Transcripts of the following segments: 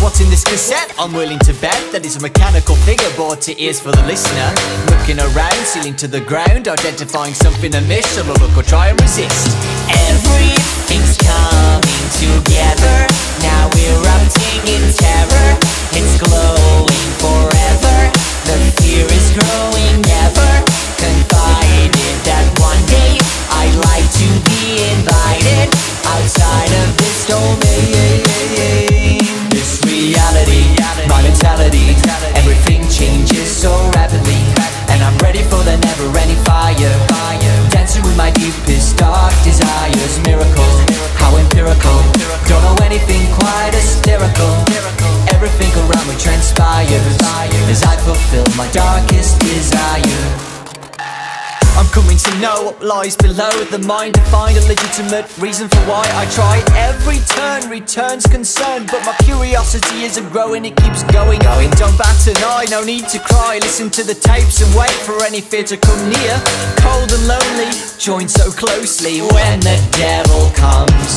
What's in this cassette? I'm willing to bet that it's a mechanical figure brought to ears for the listener. Looking around, ceiling to the ground, identifying something amiss. Shall I look or try and resist? My darkest desire. I'm coming to know what lies below the mind. To find a legitimate reason for why I try. Every turn returns concern but my curiosity isn't growing it keeps going going. Don't bat an eye no need to cry. Listen to the tapes and wait for any fear to come near. Cold and lonely joined so closely when the devil comes.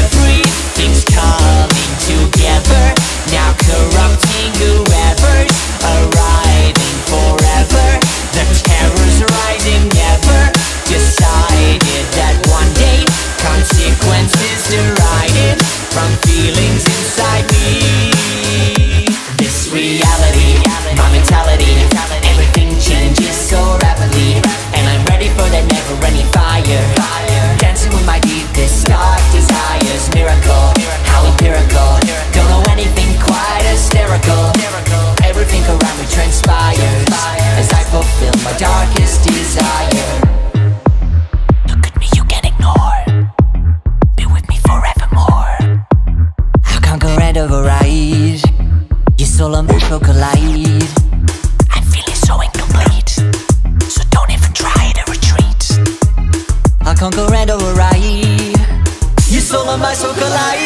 Everything's coming together. Now whoever's till a metro collide. I'm feeling so incomplete, so don't even try to retreat. I conquer and override. You stole my soul collide.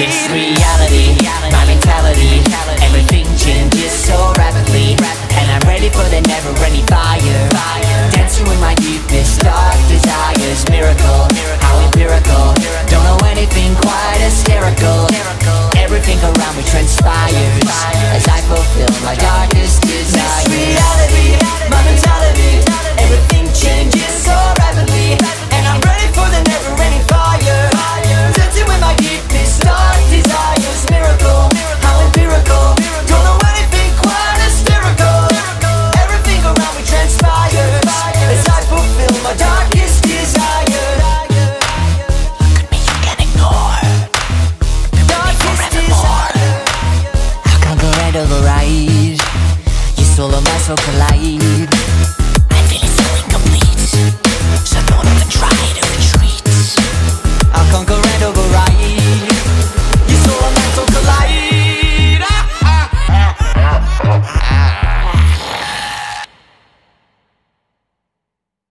This reality, my mentality, everything changes so rapidly, and I'm ready for the never-ending fire. Dancing with my deepest dark desires, miracle, how empirical. Don't know anything quite hysterical. Everything around me trends. so polite.